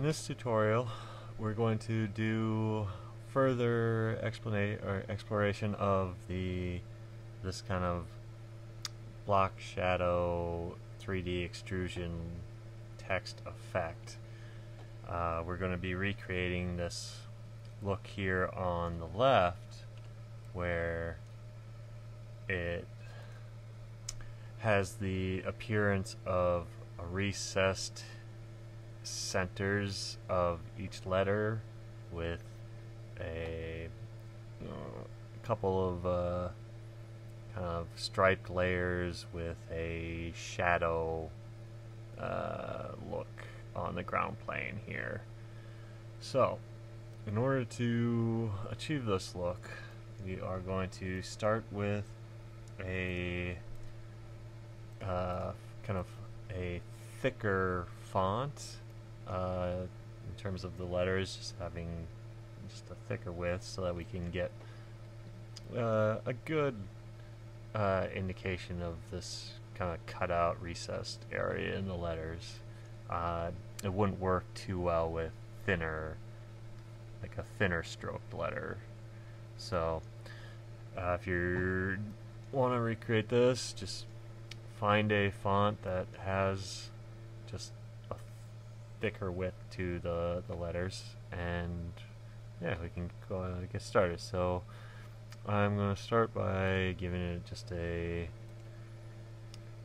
In this tutorial, we're going to do further exploration of the this kind of block shadow 3D extrusion text effect. Uh, we're going to be recreating this look here on the left where it has the appearance of a recessed centers of each letter with a, a couple of uh, kind of striped layers with a shadow uh, look on the ground plane here. So, in order to achieve this look, we are going to start with a uh, kind of a thicker font uh, in terms of the letters, just having just a thicker width so that we can get uh, a good uh, indication of this kind of cut out recessed area in the letters. Uh, it wouldn't work too well with thinner, like a thinner stroked letter. So uh, if you want to recreate this, just find a font that has just thicker width to the, the letters. And yeah we can go uh, get started. So I'm going to start by giving it just a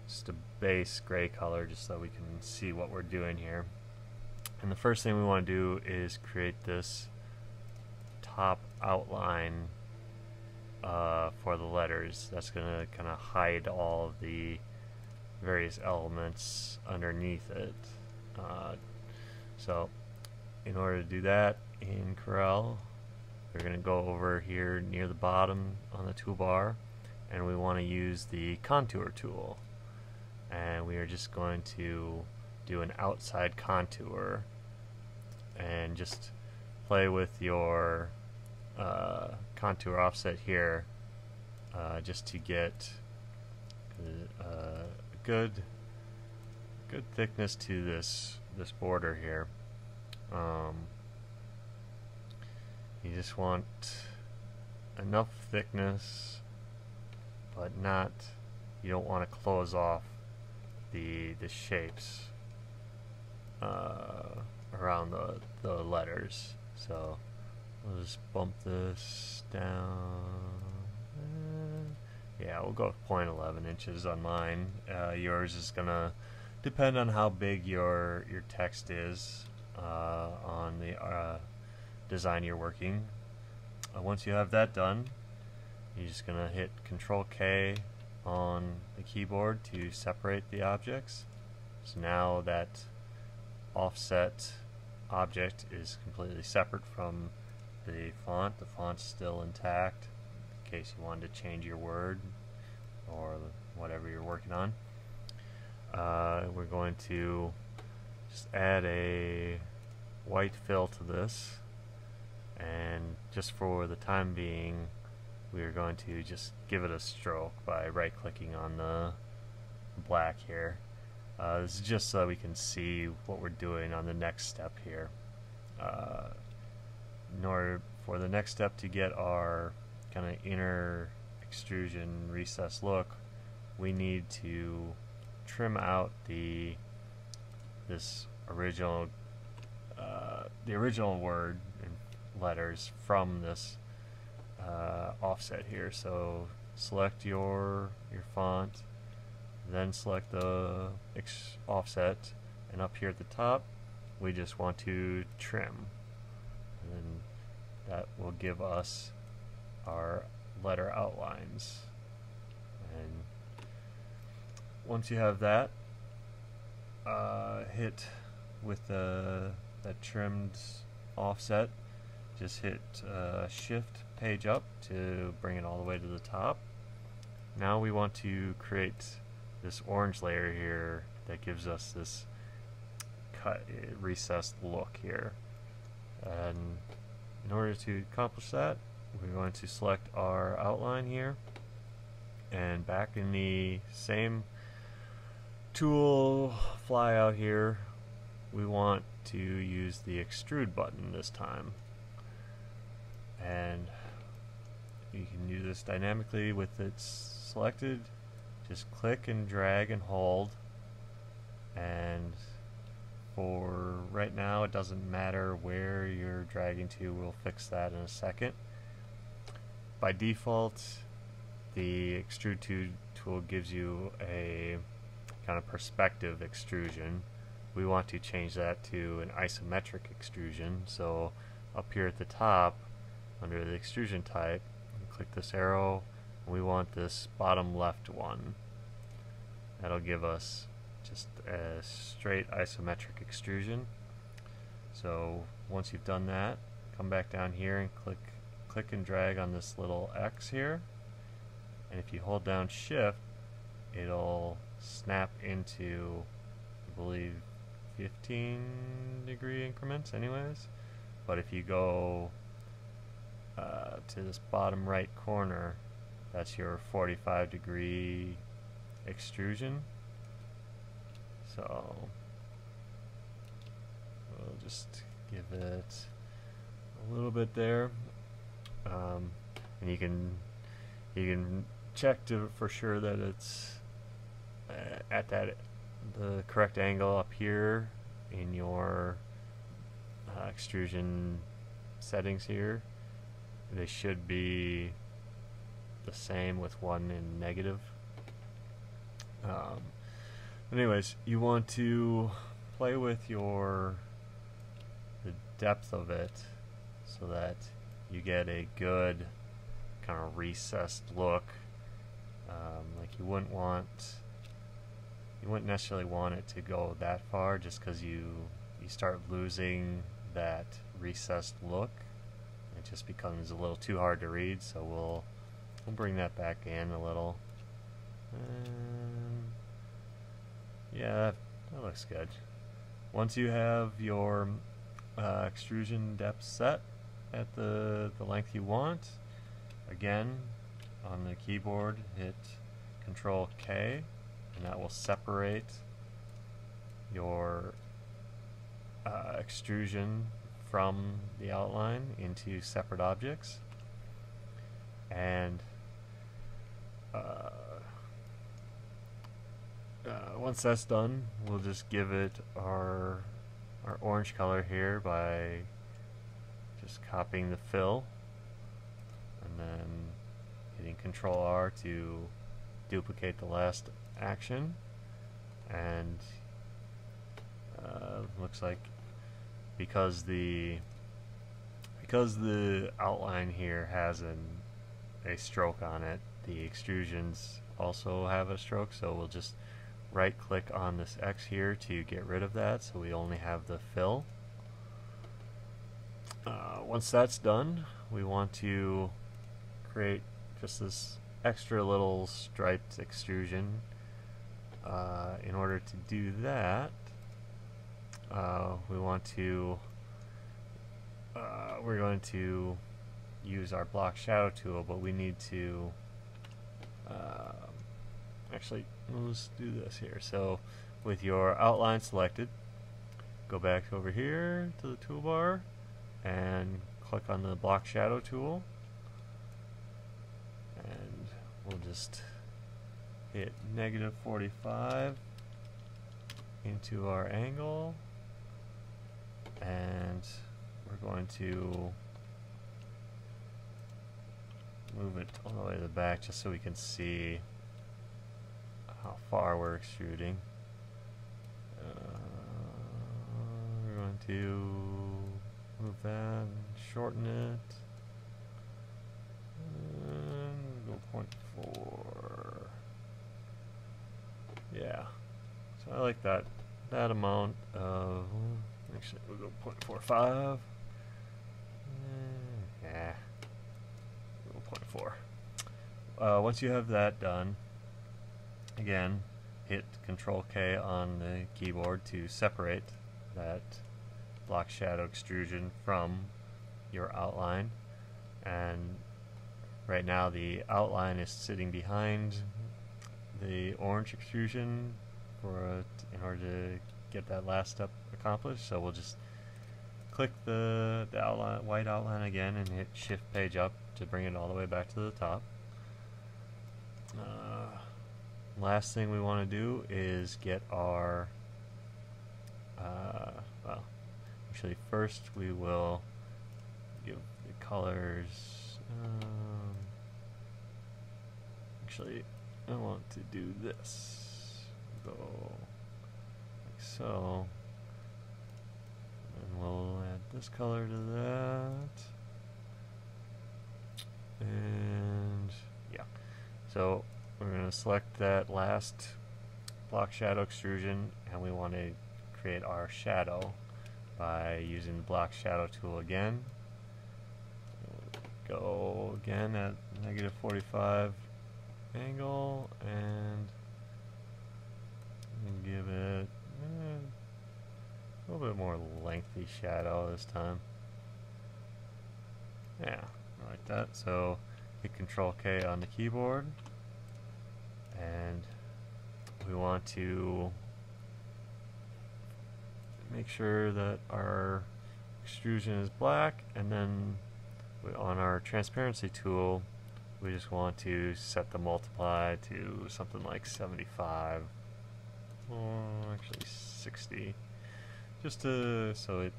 just a base gray color just so we can see what we're doing here. And the first thing we want to do is create this top outline uh, for the letters. That's going to kind of hide all of the various elements underneath it. Uh, so in order to do that in Corel, we're going to go over here near the bottom on the toolbar and we want to use the contour tool. And we are just going to do an outside contour and just play with your uh, contour offset here uh, just to get uh, good good thickness to this this border here. Um, you just want enough thickness, but not. You don't want to close off the the shapes uh, around the the letters. So we'll just bump this down. Yeah, we'll go with 0.11 inches on mine. Uh, yours is gonna depend on how big your your text is uh, on the uh, design you're working. Uh, once you have that done, you're just gonna hit Control K on the keyboard to separate the objects. So now that offset object is completely separate from the font. The font's still intact in case you wanted to change your word or whatever you're working on. Uh, we're going to just add a white fill to this and just for the time being we are going to just give it a stroke by right clicking on the black here. Uh, this is just so we can see what we're doing on the next step here. Uh, in order for the next step to get our kind of inner extrusion recess look, we need to trim out the this original uh, the original word and letters from this uh, offset here. So select your your font, then select the offset, and up here at the top, we just want to trim, and that will give us our letter outlines. And once you have that, uh, hit with the that trimmed offset, just hit uh, shift page up to bring it all the way to the top. Now we want to create this orange layer here that gives us this cut recessed look here. And in order to accomplish that, we're going to select our outline here and back in the same tool fly out here we want to use the extrude button this time. And you can do this dynamically with it selected. Just click and drag and hold. And for right now, it doesn't matter where you're dragging to. We'll fix that in a second. By default, the extrude tool gives you a kind of perspective extrusion. We want to change that to an isometric extrusion. So up here at the top, under the extrusion type, click this arrow, we want this bottom left one. That'll give us just a straight isometric extrusion. So once you've done that, come back down here and click click and drag on this little X here. And if you hold down shift, it'll snap into, I believe, 15 degree increments anyways. But if you go uh, to this bottom right corner, that's your 45 degree extrusion. So we'll just give it a little bit there. Um, and you can you can check to for sure that it's at that the correct angle up here in your uh, extrusion settings here they should be the same with one in negative. Um, anyways you want to play with your the depth of it so that you get a good kind of recessed look. Um, like you wouldn't want you wouldn't necessarily want it to go that far just because you you start losing that recessed look. It just becomes a little too hard to read so we'll we'll bring that back in a little. Um, yeah that, that, looks good. Once you have your uh, extrusion depth set at the the length you want again on the keyboard hit control K and that will separate your uh, extrusion from the outline into separate objects. And uh, uh, once that's done we'll just give it our our orange color here by just copying the fill. And then hitting control R to duplicate the last action. And uh, looks like because the because the outline here has an a stroke on it the extrusions also have a stroke. So we'll just right click on this X here to get rid of that. So we only have the fill. Uh, once that's done we want to create just this extra little striped extrusion uh, in order to do that, uh, we want to, uh, we're going to use our block shadow tool, but we need to, uh, actually, let's do this here. So with your outline selected, go back over here to the toolbar and click on the block shadow tool and we'll just hit negative 45 into our angle and we're going to move it all the way to the back just so we can see how far we're extruding. Uh, we're going to move that shorten it. And go 0.4. I like that that amount of actually we'll go 0.45. Yeah. Go 0.4. Uh, once you have that done, again, hit Control K on the keyboard to separate that block shadow extrusion from your outline. And right now the outline is sitting behind the orange extrusion for in order to get that last step accomplished. So we'll just click the, the outline, white outline again and hit shift page up to bring it all the way back to the top. Uh, last thing we want to do is get our, uh, well, actually first we will give the colors, um, actually I want to do this, go like so, and we'll add this color to that, and yeah, so we're going to select that last block shadow extrusion and we want to create our shadow by using the block shadow tool again. Go again at negative 45 angle and give it eh, a little bit more lengthy shadow this time. Yeah, like that. So hit Control K on the keyboard and we want to make sure that our extrusion is black and then on our transparency tool we just want to set the multiply to something like 75 or actually 60 just to so it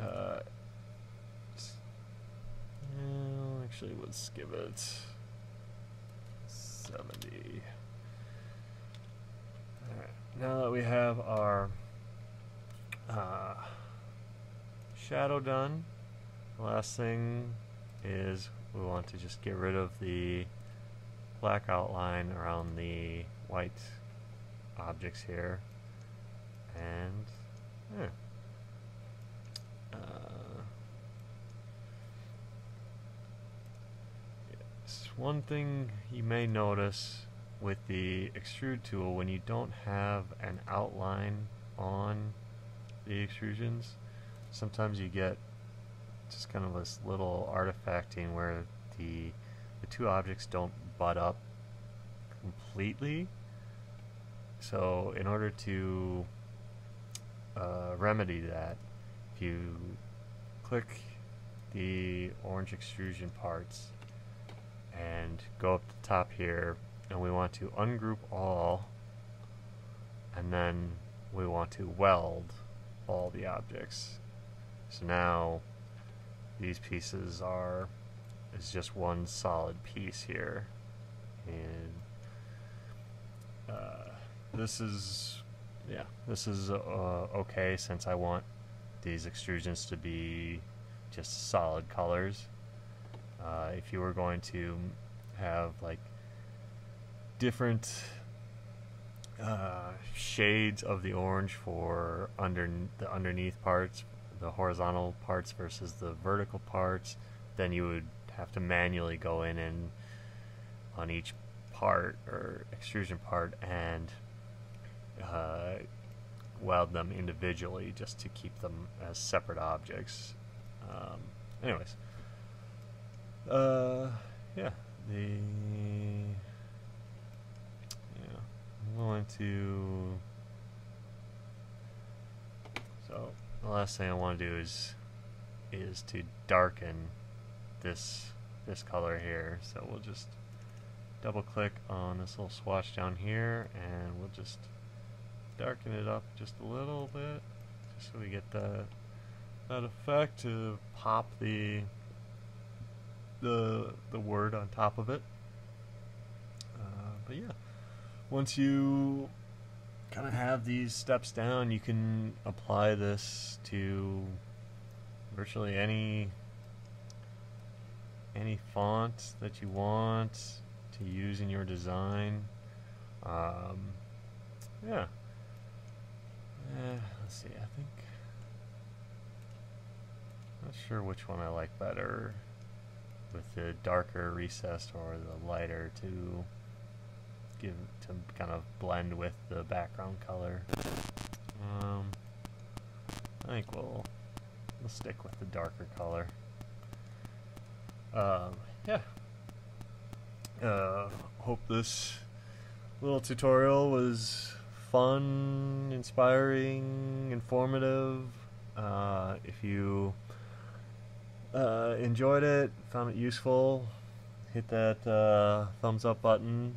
uh, actually let's give it 70 Alright, now that we have our uh, shadow done last thing is we want to just get rid of the black outline around the white objects here and yeah. Uh, yes. One thing you may notice with the extrude tool when you don't have an outline on the extrusions sometimes you get just kind of this little artifacting where the the two objects don't butt up completely. So in order to uh, remedy that, if you click the orange extrusion parts and go up the top here and we want to ungroup all and then we want to weld all the objects. So now these pieces are is just one solid piece here and uh, this is yeah this is uh, okay since I want these extrusions to be just solid colors. Uh, if you were going to have like different uh, shades of the orange for under the underneath parts the horizontal parts versus the vertical parts, then you would have to manually go in and on each part or extrusion part and uh, weld them individually just to keep them as separate objects. Um, anyways, uh, yeah, the yeah, I'm going to so the last thing I want to do is is to darken this this color here. So we'll just double click on this little swatch down here and we'll just darken it up just a little bit just so we get that that effect to pop the the the word on top of it. Uh, but yeah, once you kind of have these steps down, you can apply this to virtually any any font that you want to use in your design. Um, yeah. Eh, let's see. I think not sure which one I like better, with the darker recessed or the lighter to give to kind of blend with the background color. Um, I think we'll we'll stick with the darker color. Um, yeah. Uh, hope this little tutorial was fun, inspiring, informative. Uh, if you uh, enjoyed it, found it useful, hit that uh, thumbs up button,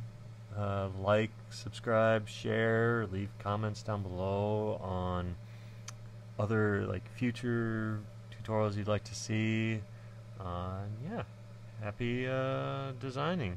uh, like, subscribe, share, leave comments down below on other like future tutorials you'd like to see. Uh, yeah, happy uh, designing.